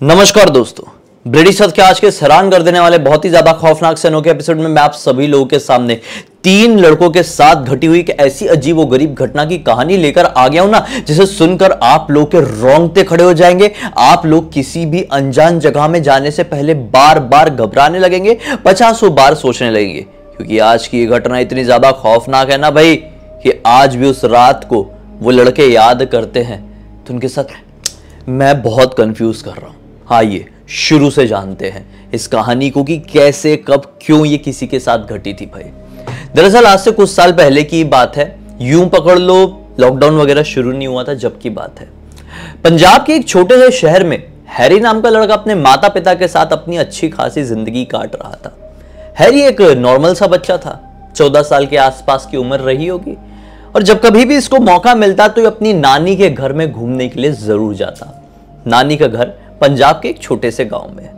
नमस्कार दोस्तों। ब्रिटिश सद के आज के हैरान कर देने वाले बहुत ही ज़्यादा खौफनाक सैनों के एपिसोड में मैं आप सभी लोगों के सामने तीन लड़कों के साथ घटी हुई एक ऐसी अजीब और गरीब घटना की कहानी लेकर आ गया हूँ ना, जिसे सुनकर आप लोग के रोंगटे खड़े हो जाएँगे। आप लोग किसी भी अनजान जगह में जाने से पहले बार बार घबराने लगेंगे, पचासों बार सोचने लगेंगे, क्योंकि आज की ये घटना इतनी ज़्यादा खौफनाक है ना भाई, कि आज भी उस रात को वो लड़के याद करते हैं। तो उनके साथ मैं बहुत कंफ्यूज कर रहा हूँ। आइए शुरू से जानते हैं इस कहानी को कि कैसे, कब, क्यों ये किसी के साथ घटी थी भाई। दरअसल आज से कुछ साल पहले की बात है। यूँ पकड़ लो लॉकडाउन वगैरह शुरू नहीं हुआ था, जब की बात है। पंजाब के एक छोटे से शहर में हैरी नाम का लड़का अपने माता पिता के साथ अपनी अच्छी खासी ज़िंदगी काट रहा था। हैरी एक नॉर्मल सा बच्चा था। चौदह साल के आसपास की उम्र रही होगी। और जब कभी भी इसको मौका मिलता तो ये अपनी नानी के घर में घूमने के लिए ज़रूर जाता। नानी का घर पंजाब के एक छोटे से गाँव में।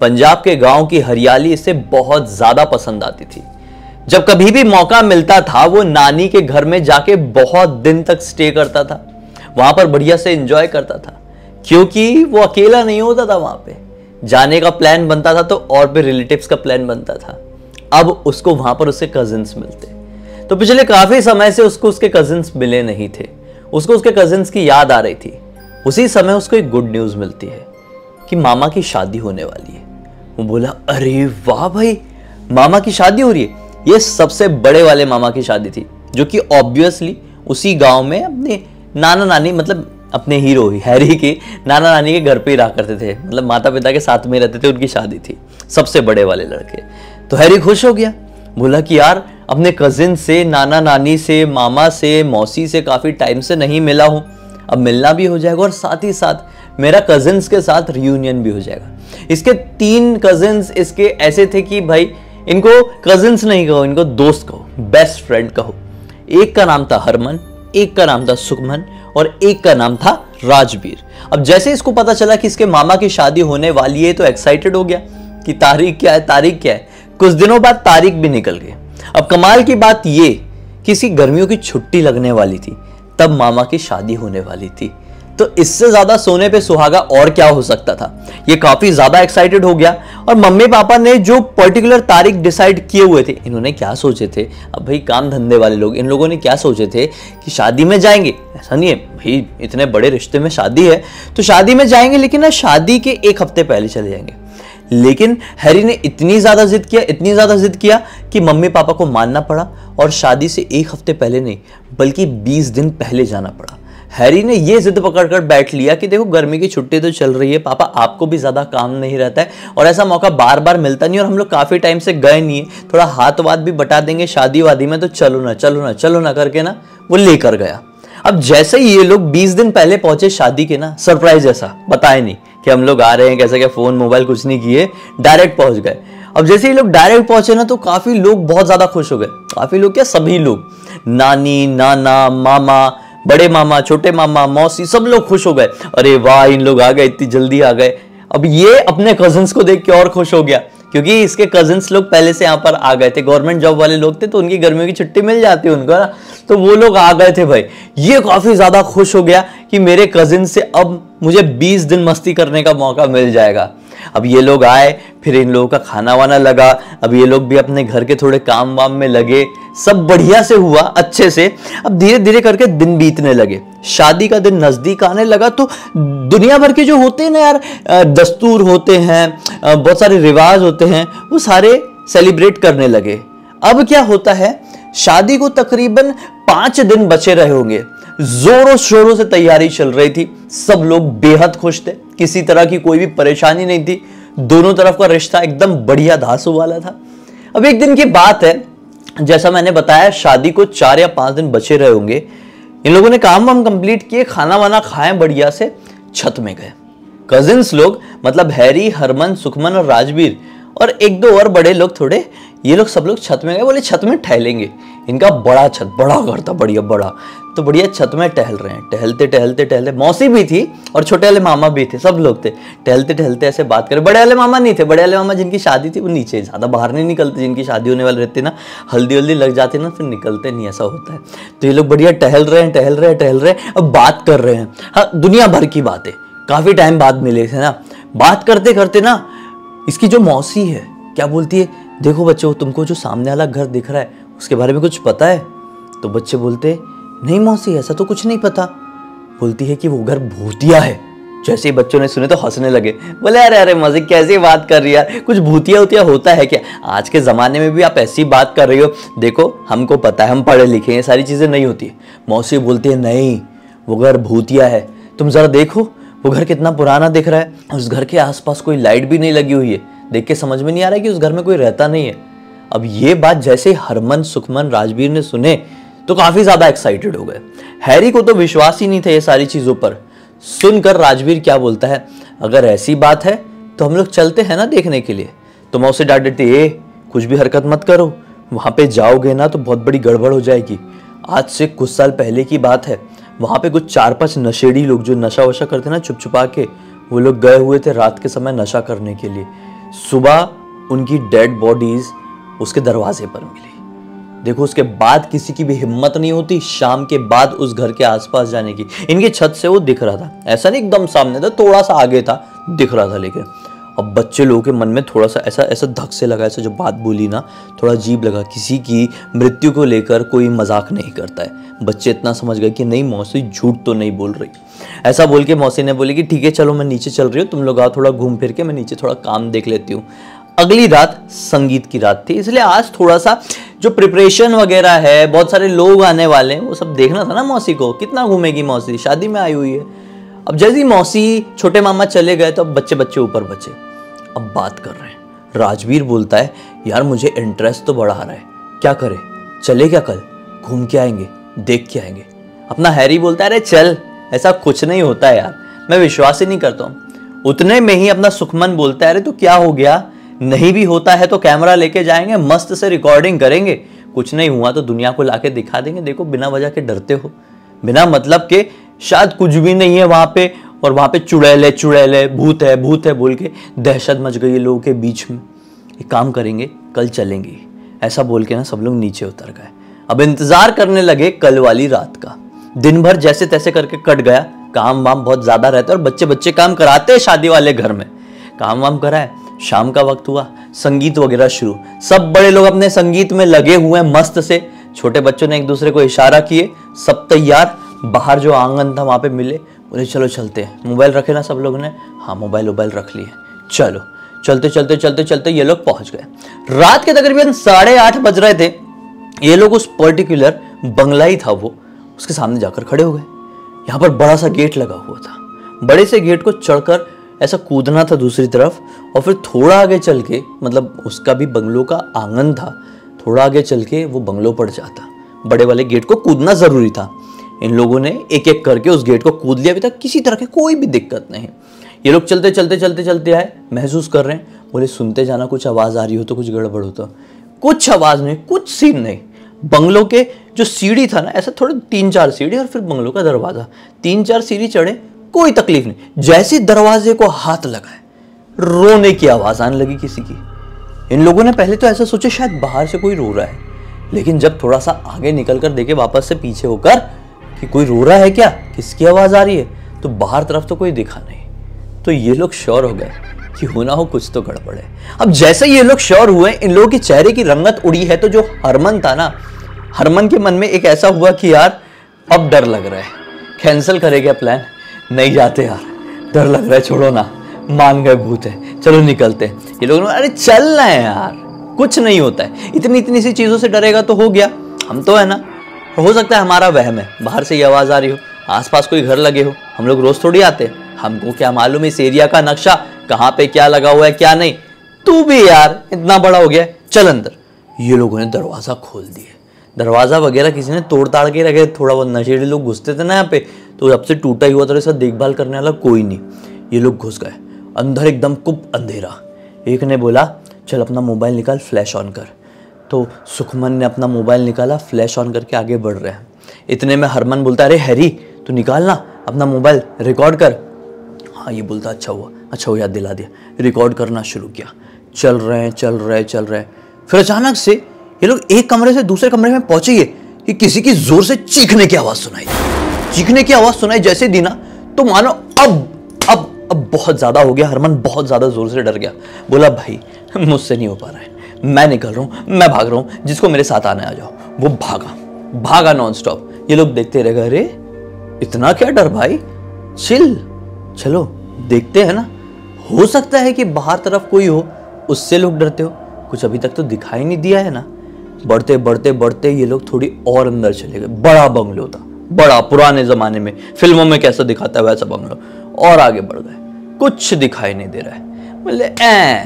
पंजाब के गाँव की हरियाली इसे बहुत ज़्यादा पसंद आती थी। जब कभी भी मौका मिलता था, वो नानी के घर में जाके बहुत दिन तक स्टे करता था। वहाँ पर बढ़िया से एंजॉय करता था। क्योंकि वो अकेला नहीं होता था वहाँ पे। जाने का प्लान बनता था तो और भी रिलेटिव्स का प्लान बनता था। अब उसको वहाँ पर उसके कजिन्स मिलते। तो पिछले काफ़ी समय से उसको उसके कजिन्स मिले नहीं थे। उसको उसके कजिन्स की याद आ रही थी। उसी समय उसको एक गुड न्यूज़ मिलती है। कि मामा की शादी होने वाली है। वो बोला, अरे वाह भाई, मामा की शादी हो रही है? ये सबसे बड़े वाले मामा की शादी थी, जो कि ऑब्वियसली उसी गाँव में अपने नाना नानी मतलब अपने हीरो हैरी के नाना नानी के घर पे ही रहा करते थे। मतलब माता पिता के साथ में रहते थे, उनकी शादी थी, सबसे बड़े वाले लड़के। तो हैरी खुश हो गया, बोला कि यार, अपने कजिन से नाना नानी से, मामा से, मौसी से काफ़ी टाइम से नहीं मिला हूँ। अब मिलना भी हो जाएगा और साथ ही साथ मेरा कजिन्स के साथ रियूनियन भी हो जाएगा। इसके तीन कजिन्स इसके ऐसे थे कि भाई, इनको कजिन्स नहीं कहो, इनको दोस्त कहो बेस्ट फ्रेंड कहो। एक का नाम था हरमन, एक का नाम था सुखमन और एक का नाम था राजवीर अब जैसे इसको पता चला कि इसके मामा की शादी होने वाली है तो एक्साइटेड हो गया कि तारीख क्या है, तारीख क्या है। कुछ दिनों बाद तारीख भी निकल गई। अब कमाल की बात ये कि इसकी गर्मियों की छुट्टी लगने वाली थी, तब मामा की शादी होने वाली थी। तो इससे ज़्यादा सोने पे सुहागा और क्या हो सकता था? ये काफ़ी ज़्यादा एक्साइटेड हो गया और मम्मी पापा ने जो पर्टिकुलर तारीख डिसाइड किए हुए थे, इन्होंने क्या सोचे थे? अब भाई काम धंधे वाले लोग, इन लोगों ने क्या सोचे थे कि शादी में जाएँगे? ऐसा नहीं है, भाई इतने बड़े रिश्ते में शादी है तो शादी में जाएँगे लेकिन ना शादी के एक हफ़्ते पहले चले जाएँगे। लेकिन हैरी ने इतनी ज़्यादा जिद किया, इतनी ज़्यादा जिद किया कि मम्मी पापा को मानना पड़ा और शादी से एक हफ़्ते पहले नहीं, बल्कि बीस दिन पहले जाना पड़ा। हैरी ने ये जिद पकड़कर बैठ लिया कि देखो, गर्मी की छुट्टी तो चल रही है, पापा, आपको भी ज़्यादा काम नहीं रहता है। और ऐसा मौका बार बार मिलता नहीं और हम लोग काफ़ी टाइम से गए नहीं है। थोड़ा हाथ वाद भी बटा देंगे शादी वादी में तो चलो ना चलो ना चलो ना करके ना, वो लेकर गया। अब जैसे ही ये लोग 20 दिन पहले पहुँचे शादी के ना, सरप्राइज़ ऐसा, बताए नहीं कि हम लोग आ रहे हैं, कैसे क्या फ़ोन, मोबाइल कुछ नहीं किए, डायरेक्ट पहुँच गए। अब जैसे ही लोग डायरेक्ट पहुँचे ना तो काफ़ी लोग बहुत ज़्यादा खुश हो गए। काफ़ी लोग क्या, सभी लोग, नानी, नाना, मामा बड़े मामा, छोटे मामा, मौसी, सब लोग खुश हो गए। अरे वाह, इन लोग आ गए, इतनी जल्दी आ गए। अब ये अपने कजन्स को देख के और खुश हो गया, क्योंकि इसके कजन्स लोग पहले से यहाँ पर आ गए थे। गवर्नमेंट जॉब वाले लोग थे तो उनकी गर्मियों की छुट्टी मिल जाती है उनको ना? तो वो लोग आ गए थे भाई। ये काफ़ी ज़्यादा खुश हो गया। कि मेरे कजिन से अब मुझे 20 दिन मस्ती करने का मौका मिल जाएगा। अब ये लोग आए, फिर इन लोगों का खाना वाना लगा, अब ये लोग भी अपने घर के थोड़े काम वाम में लगे। सब बढ़िया से हुआ, अच्छे से। अब धीरे धीरे करके दिन बीतने लगे। शादी का दिन नज़दीक आने लगा तो दुनिया भर के जो होते हैं ना यार दस्तूर होते हैं बहुत सारे रिवाज होते हैं, वो सारे सेलिब्रेट करने लगे। अब क्या होता है? शादी को तकरीबन पाँच दिन बचे रहे होंगे। जोरों शोरों से तैयारी चल रही थी। सब लोग बेहद खुश थे। किसी तरह की कोई भी परेशानी नहीं थी। दोनों तरफ़ का रिश्ता एकदम बढ़िया धासु वाला था। अब एक दिन की बात है। जैसा मैंने बताया, शादी को चार या पाँच दिन बचे रहे होंगे। इन लोगों ने काम वाम कंप्लीट किए खाना वाना खाए, बढ़िया से छत में गए। कजिन्स लोग मतलब हैरी, हरमन, सुखमन और राजवीर और एक दो और बड़े लोग थोड़े, ये लोग सब लोग छत में गए, बोले छत में ठहलेंगे इनका बड़ा छत, बड़ा घर था, बढ़िया, बड़ा। तो बढ़िया छत में टहल रहे हैं। टहलते टहलते टहलते, मौसी भी थी और छोटे वाले मामा भी थे, सब लोग थे। टहलते टहलते ऐसे बात करें। बड़े वाले मामा नहीं थे, बड़े वाले मामा जिनकी शादी थी वो नीचे, ज़्यादा बाहर नहीं निकलते, जिनकी शादी होने वाले रहते ना, हल्दी वल्दी लग जाती ना, फिर निकलते नहीं, ऐसा होता है। तो ये लोग बढ़िया टहल रहे हैं, टहल रहे हैं, टहल रहे हैं, अब बात कर रहे हैं। हाँ दुनिया भर की बातें। काफ़ी टाइम बाद मिले थे ना। बात करते करते ना इसकी जो मौसी है, क्या बोलती है, देखो बच्चों, तुमको जो सामने वाला घर दिख रहा है, उसके बारे में कुछ पता है? तो बच्चे बोलते, नहीं मौसी, ऐसा तो कुछ नहीं पता। बोलती है कि वो घर भूतिया है। जैसे ही बच्चों ने सुने तो हंसने लगे। बोले, अरे अरे मज़े कैसी बात कर रही है कुछ भूतिया उतिया होता है क्या? आज के ज़माने में भी आप ऐसी बात कर रही हो। देखो, हमको पता है, हम पढ़े लिखे हैं सारी चीज़ें नहीं होती मौसी बोलती है, नहीं, वो घर भूतिया है। तुम ज़रा देखो वो घर कितना पुराना दिख रहा है उस घर के आसपास कोई लाइट भी नहीं लगी हुई है। देख के समझ में नहीं आ रहा है कि उस घर में कोई रहता नहीं है। अब ये बात जैसे हरमन, सुखमन राजवीर ने सुने तो काफ़ी ज़्यादा एक्साइटेड हो गए। हैरी को तो विश्वास ही नहीं था ये सारी चीज़ों पर। सुनकर राजवीर क्या बोलता है, अगर ऐसी बात है तो हम लोग चलते हैं ना देखने के लिए। तो मैं उसे डांट देती, ए, कुछ भी हरकत मत करो। वहाँ पे जाओगे ना तो बहुत बड़ी गड़बड़ हो जाएगी। आज से कुछ साल पहले की बात है। वहाँ पे कुछ चार पाँच नशेड़ी लोग जो नशा वशा करते ना चुप छुपा के, वो लोग गए हुए थे रात के समय नशा करने के लिए। सुबह उनकी डेड बॉडीज उसके दरवाजे पर मिली। देखो, उसके बाद किसी की भी हिम्मत नहीं होती शाम के बाद उस घर के आसपास जाने की। इनकी छत से वो दिख रहा था। ऐसा नहीं एकदम सामने था थोड़ा सा आगे था, दिख रहा था लेकिन। अब बच्चे लोगों के मन में थोड़ा सा ऐसा ऐसा धक से लगा, ऐसा जो बात बोली ना, थोड़ा अजीब लगा, किसी की मृत्यु को लेकर कोई मज़ाक नहीं करता है। बच्चे इतना समझ गए कि नहीं, मौसी झूठ तो नहीं बोल रही। ऐसा बोल के मौसी ने बोली कि ठीक है, चलो मैं नीचे चल रही हूँ, तुम लोग आओ थोड़ा घूम फिर के, मैं नीचे थोड़ा काम देख लेती हूँ। अगली रात संगीत की रात थी, इसलिए आज थोड़ा सा जो प्रिपरेशन वगैरह है, बहुत सारे लोग आने वाले हैं, वो सब देखना था ना मौसी को। कितना घूमेगी मौसी? शादी में आई हुई है। अब जैसे मौसी छोटे मामा चले गए तो अब बच्चे बच्चे ऊपर बचे। अब बात कर रहे हैं। राजवीर बोलता है, यार मुझे इंटरेस्ट तो बढ़ा रहा है। क्या करे? चले क्या कल? घूम के आएँगे, देख के आएँगे। अपना हैरी बोलता है, अरे चल, ऐसा कुछ नहीं होता है यार। मैं विश्वास ही नहीं करता हूँ। उतने में ही अपना सुखमन बोलता है, अरे तो क्या हो गया? नहीं भी होता है तो कैमरा लेके जाएँगे, मस्त से रिकॉर्डिंग करेंगे। कुछ नहीं हुआ तो दुनिया को लाके दिखा देंगे। देखो, बिना वजह के डरते हो। बिना मतलब के शायद कुछ भी नहीं है वहाँ पे, और वहाँ पे चुड़ैले चुड़ैले भूत है भूत है बोल के दहशत मच गई है लोगों के बीच में। एक काम करेंगे, कल चलेंगे। ऐसा बोल के ना सब लोग नीचे उतर गए। अब इंतज़ार करने लगे कल वाली रात का। दिन भर जैसे तैसे करके कट गया। काम वाम बहुत ज़्यादा रहता है और बच्चे बच्चे काम कराते हैं शादी वाले घर में। काम वाम कराए, शाम का वक्त हुआ, संगीत वगैरह शुरू। सब बड़े लोग अपने संगीत में लगे हुए हैं मस्त से। छोटे बच्चों ने एक दूसरे को इशारा किए, सब तैयार। बाहर जो आँगन था, वहाँ पे मिले। बोले, चलो, चलते हैं। मोबाइल रखे ना सब लोगों ने? हाँ मोबाइल वोबाइल रख लिए चलो। चलते चलते चलते चलते ये लोग पहुँच गए। रात के तकरीबन साढ़े आठ बज रहे थे। ये लोग उस पर्टिकुलर बंगला ही था वो। उसके सामने जाकर खड़े हो गए। यहाँ पर बड़ा सा गेट लगा हुआ था। बड़े से गेट को चढ़कर ऐसा कूदना था दूसरी तरफ़ और फिर थोड़ा आगे चल के मतलब उसका भी बंगलों का आँगन था, थोड़ा आगे चल के वो बंगलों पड़ जाता। बड़े वाले गेट को कूदना ज़रूरी था। इन लोगों ने एक एक करके उस गेट को कूद लिया। अभी तक किसी तरह की कोई भी दिक्कत नहीं। ये लोग चलते चलते चलते चलते आए, महसूस कर रहे हैं। बोले, सुनते जाना, कुछ आवाज़ आ रही हो तो कुछ गड़बड़ होता। कुछ आवाज़ नहीं, कुछ सीन नहीं। बंगलों के जो सीढ़ी था ना, ऐसा थोड़े तीन चार सीढ़ी और फिर बंगलों का दरवाज़ा। तीन चार सीढ़ी चढ़े, कोई तकलीफ़ नहीं। जैसे दरवाजे को हाथ लगाए, रोने की आवाज़ आने लगी किसी की। इन लोगों ने पहले तो ऐसा सोचा शायद बाहर से कोई रो रहा है। लेकिन जब थोड़ा सा आगे निकल कर देखे, वापस से पीछे होकर कि कोई रो रहा है क्या? किसकी आवाज़ आ रही है? तो बाहर तरफ़ तो कोई दिखा नहीं। तो ये लोग श्योर हो गए कि होना हो कुछ तो गड़बड़ है। अब जैसे ये लोग श्योर हुए, इन लोगों के चेहरे की रंगत उड़ी है तो जो हरमन था ना, हरमन के मन में एक ऐसा हुआ कि यार, अब डर लग रहा है। कैंसिल करेगा प्लान? नहीं जाते यार। डर लग रहा है, छोड़ो ना। मान गए भूत है। चलो निकलते हैं। ये लोग अरे चल रहे हैं यार। कुछ नहीं होता है। इतनी इतनी सी चीज़ों से डरेगा तो हो गया। हम तो है ना। हो सकता है हमारा वहम है, बाहर से ये आवाज़ आ रही हो, आसपास कोई घर लगे हो, हम लोग रोज़ थोड़ी आते हमको क्या मालूम इस एरिया का नक्शा, कहाँ पे क्या लगा हुआ है, क्या नहीं। तू भी यार, इतना बड़ा हो गया, चल अंदर। ये लोगों ने दरवाज़ा खोल दिया। दरवाज़ा वगैरह किसी ने तोड़ ताड़ के रखे, थोड़ा बहुत नशेड़ी लोग घुसते थे ना यहाँ पे तो जब से टूटा ही हुआ था इसका देखभाल करने वाला कोई नहीं। ये लोग घुस गए, अंदर एकदम कुप अंधेरा। एक ने बोला, चल अपना मोबाइल निकाल, फ्लैश ऑन कर। तो सुखमन ने अपना मोबाइल निकाला फ्लैश ऑन करके आगे बढ़ रहे हैं। इतने में हरमन बोलता अरे हैरी, तू निकाल ना अपना मोबाइल रिकॉर्ड कर। हाँ ये बोलता अच्छा हुआ अच्छा हुआ, याद दिला दिया रिकॉर्ड करना शुरू किया। चल रहे हैं, चल रहे चल रहे फिर अचानक से ये लोग एक कमरे से दूसरे कमरे में पहुँचे ये कि किसी की ज़ोर से चीखने की आवाज़ सुनाई। चीखने की आवाज़ सुनाई, जैसे दी ना तो मानो अब अब अब बहुत ज़्यादा हो गया, हरमन बहुत ज़्यादा ज़ोर से डर गया। बोला, भाई, मुझसे नहीं हो पा रहा है। मैं निकल रहा हूँ, मैं भाग रहा हूँ, जिसको मेरे साथ आने आ जाओ। वो भागा भागा नॉन स्टॉप ये लोग देखते रह गए, अरे, इतना क्या डर भाई? चिल चलो, देखते हैं ना। हो सकता है कि बाहर तरफ़ कोई हो, उससे लोग डरते हो। कुछ अभी तक तो दिखाई नहीं दिया है ना। बढ़ते बढ़ते बढ़ते ये लोग थोड़ी और अंदर चले गए। बड़ा बंगलो था, बड़ा पुराने जमाने में। फ़िल्मों में कैसा दिखाता है वैसा बंगलो। और आगे बढ़ गए। कुछ दिखाई नहीं दे रहा है। बोले ए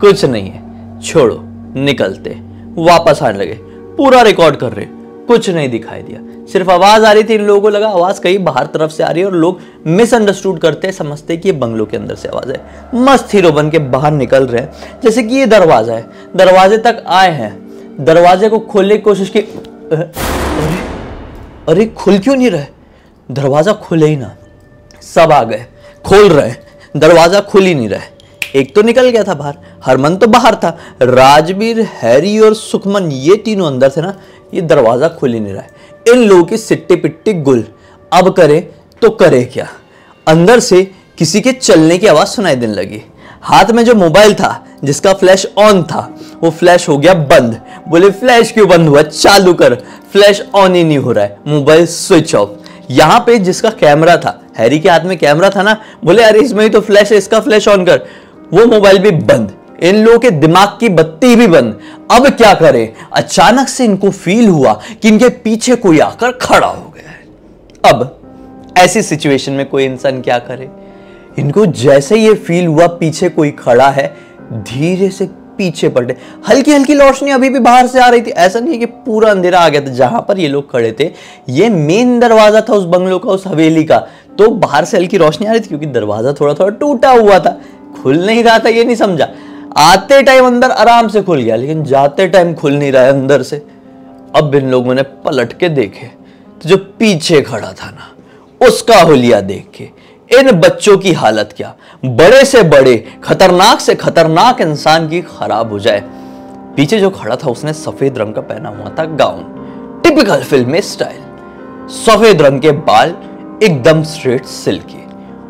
कुछ नहीं है। छोड़ो। निकलते, वापस आने लगे। पूरा रिकॉर्ड कर रहे, कुछ नहीं दिखाई दिया। सिर्फ़ आवाज़ आ रही थी इन लोगों को लगा, आवाज़ कहीं बाहर तरफ़ से आ रही है और लोग मिसअंडरस्टूड करते, समझते कि ये बंगलों के अंदर से आवाज़ है। मस्त हीरो बन के बाहर निकल रहे हैं। जैसे कि ये दरवाज़ा है। दरवाजे तक आए हैं। दरवाजे को खोलने की कोशिश की अरे अरे, खुल क्यों नहीं रहे? दरवाज़ा खुले ही ना। सब आ गए। खोल रहे दरवाज़ा खुल ही नहीं रहे। एक तो निकल गया था बाहर, हरमन तो बाहर था। राजवीर हैरी और सुखमन, ये तीनों अंदर थे ना, ये दरवाज़ा खुल ही नहीं रहा है। इन लोगों की सिट्टी पिट्टी गुल, अब करे तो करे क्या? अंदर से किसी के चलने की आवाज़ सुनाई देने लगी। हाथ में जो मोबाइल था, जिसका फ्लैश ऑन था, वो फ्लैश हो गया बंद। बोले, फ्लैश क्यों बंद हुआ? चालू कर। फ्लैश ऑन ही नहीं हो रहा है। Mobile switch off. यहाँ पे जिसका कैमरा था, हैरी के हाथ में कैमरा था ना, बोले, अरे, इसमें ही तो फ्लैश है, इसका फ्लैश ऑन कर। वो मोबाइल भी बंद। इन लोगों के दिमाग की बत्ती भी बंद। अब क्या करें? अचानक से इनको फील हुआ कि इनके पीछे कोई आकर खड़ा हो गया है। अब ऐसी सिचुएशन में कोई इंसान क्या करे? इनको जैसे ये फील हुआ पीछे कोई खड़ा है, धीरे से पीछे पलटे। हल्की हल्की रोशनी अभी भी बाहर से आ रही थी। ऐसा नहीं है कि पूरा अंधेरा आ गया था। जहाँ पर ये लोग खड़े थे, ये मेन दरवाज़ा था उस बंगलों का, उस हवेली का। तो बाहर से हल्की रोशनी आ रही थी क्योंकि दरवाज़ा थोड़ा थोड़ा टूटा हुआ था। खुल नहीं रहा था, ये नहीं समझा। आते टाइम अंदर आराम से खुल गया, लेकिन जाते टाइम खुल नहीं रहा है अंदर से। अब इन लोगों ने पलट के देखे तो जो पीछे खड़ा था ना, उसका हुलिया देख के, इन बच्चों की हालत क्या? बड़े से बड़े, खतरनाक से खतरनाक इंसान की खराब हो जाए। पीछे जो खड़ा था, उसने सफ़ेद रंग का पहना हुआ था गाउन। टिपिकल फिल्मी स्टाइल सफ़ेद रंग के बाल एकदम स्ट्रेट सिल्की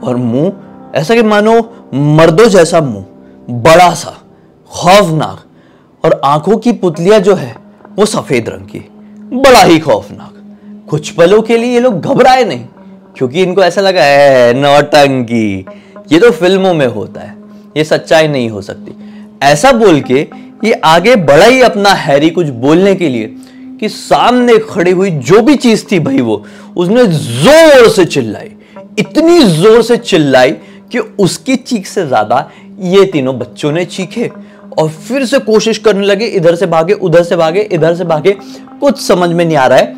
और मुँह, ऐसा कि मानो मर्दों जैसा मुँह, बड़ा सा, खौफनाक, और आँखों की पुतलियाँ जो है, वो सफ़ेद रंग की, बड़ा ही खौफनाक। कुछ पलों के लिए ये लोग घबराए नहीं, क्योंकि इनको ऐसा लगा है नौटंकी, ये तो फ़िल्मों में होता है, ये सच्चाई नहीं हो सकती। ऐसा बोल के ये आगे बढ़ा ही अपना हैरी कुछ बोलने के लिए, कि सामने खड़ी हुई जो भी चीज़ थी भाई वो, उसने ज़ोर से चिल्लाई, इतनी ज़ोर से चिल्लाई कि उसकी चीख से ज़्यादा ये तीनों बच्चों ने चीखे और फिर से कोशिश करने लगे, इधर से भागे, उधर से भागे, इधर से भागे। कुछ समझ में नहीं आ रहा है।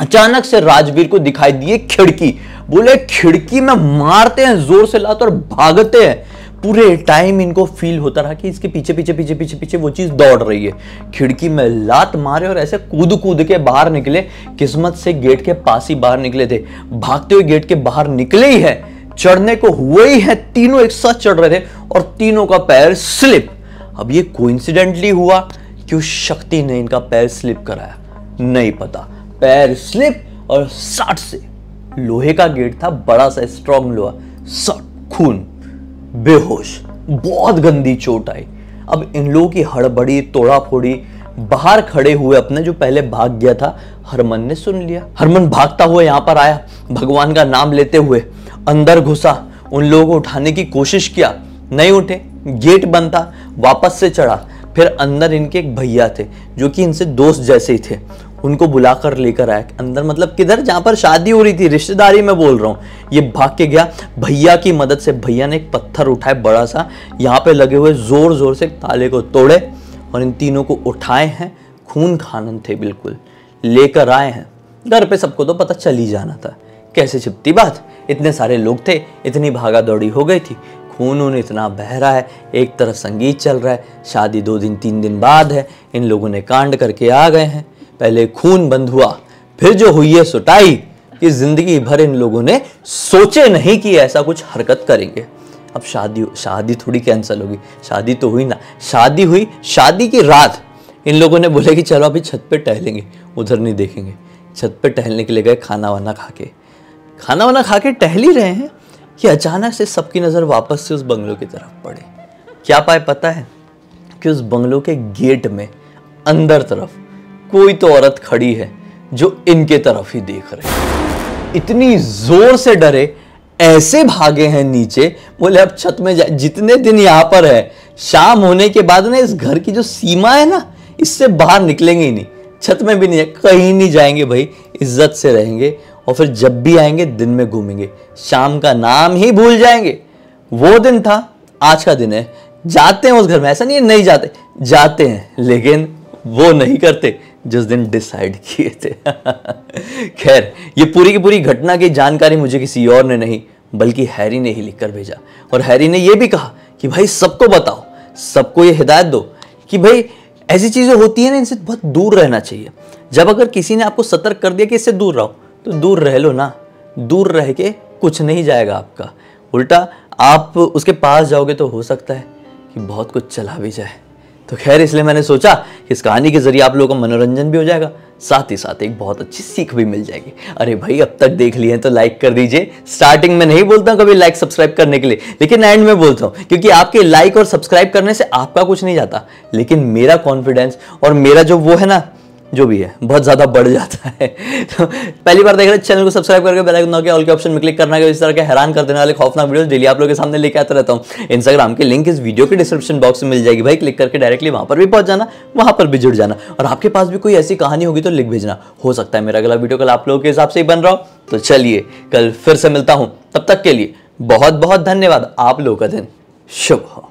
अचानक से राजवीर को दिखाई दिए खिड़की। बोले, खिड़की में मारते हैं, ज़ोर से लात और भागते हैं। पूरे टाइम इनको फील होता रहा कि इसके पीछे पीछे पीछे पीछे पीछे वो चीज़ दौड़ रही है। खिड़की में लात मारे और ऐसे कूद कूद के बाहर निकले। किस्मत से गेट के पास ही बाहर निकले थे। भागते हुए गेट के बाहर निकले ही है। चढ़ने को हुए ही है, तीनों एक साथ चढ़ रहे थे और तीनों का पैर स्लिप। अब ये कोइंसिडेंटली हुआ कि शक्ति ने इनका पैर स्लिप कराया। नहीं पता। पैर स्लिप और सट से। लोहे का गेट था, बड़ा सा स्ट्रॉन्ग लोहा। सट खून। बेहोश। बहुत गंदी चोट आई। अब इन लोगों की हड़बड़ी तोड़ा फोड़ी बाहर खड़े हुए अपने जो पहले भाग गया था, हरमन ने सुन लिया। हरमन भागता हुआ यहाँ पर आया। भगवान का नाम लेते हुए। अंदर घुसा, उन लोगों को उठाने की कोशिश किया। नहीं उठे, गेट बंद था, वापस से चढ़ा। फिर अंदर इनके एक भैया थे, जो कि इनसे दोस्त जैसे ही थे। उनको बुलाकर लेकर आया अंदर मतलब किधर? जहाँ पर शादी हो रही थी, रिश्तेदारी में बोल रहा हूँ। ये भाग के गया। भैया की मदद से भैया ने एक पत्थर उठाए, बड़ा सा। यहाँ पे लगे हुए ज़ोर ज़ोर से ताले को तोड़े और इन तीनों को उठाए हैं। खून खानन थे बिल्कुल। लेकर आए हैं। घर पे सबको तो पता चल ही जाना था। कैसे छिपती बात? इतने सारे लोग थे, इतनी भागा दौड़ी हो गई थी। खून उन इतना बह रहा है, एक तरफ़ संगीत चल रहा है, शादी दो दिन, तीन दिन बाद है, इन लोगों ने कांड करके आ गए हैं। पहले खून बंद हुआ, फिर जो हुई है सुटाई, कि ज़िंदगी भर इन लोगों ने सोचे नहीं कि ऐसा कुछ हरकत करेंगे। अब शादी शादी थोड़ी कैंसिल होगी। शादी तो हुई ना, शादी हुई, शादी की रात। इन लोगों ने बोले कि चलो अभी छत पे टहलेंगे, उधर नहीं देखेंगे। छत पे टहलने के लिए गए खाना वाना खा के। खाना वाना खा के टहल ही रहे हैं कि अचानक से सबकी नज़र वापस से उस बंगलों की तरफ़ पड़े। क्या पाए पता है कि उस बंगलों के गेट में अंदर तरफ़ कोई तो औरत खड़ी है जो इनके तरफ़ ही देख रहे इतनी ज़ोर से डरे, ऐसे भागे हैं नीचे, बोले, अब छत में जाए जितने दिन यहाँ पर है, शाम होने के बाद ना इस घर की जो सीमा है ना, इससे बाहर निकलेंगे ही नहीं। छत में भी नहीं, कहीं नहीं जाएँगे भाई, इज़्ज़त से रहेंगे और फिर जब भी आएँगे, दिन में घूमेंगे। शाम का नाम ही भूल जाएँगे। वो दिन था, आज का दिन है। जाते हैं उस घर में, ऐसा नहीं है नहीं जाते। जाते हैं, लेकिन वो नहीं करते जिस दिन डिसाइड किए थे। खैर, ये पूरी की पूरी घटना की जानकारी मुझे किसी और ने नहीं, बल्कि हैरी ने ही लिखकर भेजा। और हैरी ने यह भी कहा कि, भाई, सबको बताओ, सबको ये हिदायत दो कि, भाई, ऐसी चीज़ें होती है ना, इनसे बहुत दूर रहना चाहिए। जब अगर किसी ने आपको सतर्क कर दिया कि इससे दूर रहो तो दूर रह लो ना। दूर रह के कुछ नहीं जाएगा आपका। उल्टा आप उसके पास जाओगे तो हो सकता है कि बहुत कुछ चला भी जाए। तो खैर, इसलिए मैंने सोचा कि इस कहानी के ज़रिए आप लोगों का मनोरंजन भी हो जाएगा, साथ ही साथ एक बहुत अच्छी सीख भी मिल जाएगी। अरे भाई, अब तक देख लिए तो लाइक कर दीजिए। स्टार्टिंग में नहीं बोलता कभी लाइक सब्सक्राइब करने के लिए, लेकिन एंड में बोलता हूँ, क्योंकि आपके लाइक और सब्सक्राइब करने से आपका कुछ नहीं जाता। लेकिन मेरा कॉन्फिडेंस और मेरा जो वो है ना जो भी है, बहुत ज़्यादा बढ़ जाता है। तो पहली बार देख रहे चैनल को सब्सक्राइब करके बेल आइकन के ऑल के ऑप्शन में क्लिक करना है इस तरह के हैरान कर देने वाले खौफनाक वीडियो डेली आप लोगों के सामने लेके आता रहता हूँ। इंस्टाग्राम की लिंक इस वीडियो के डिस्क्रिप्शन बॉक्स में मिल जाएगी। भाई क्लिक करके डायरेक्टली वहाँ पर भी पहुँच जाना, वहाँ पर भी जुड़ जाना। और आपके पास भी कोई ऐसी कहानी होगी तो लिख भेजना। हो सकता है मेरा अगला वीडियो कल आप लोगों के हिसाब से ही बन रहा हो। तो चलिए, कल फिर से मिलता हूँ। तब तक के लिए बहुत बहुत धन्यवाद आप लोगों का दिन। शुभ हो।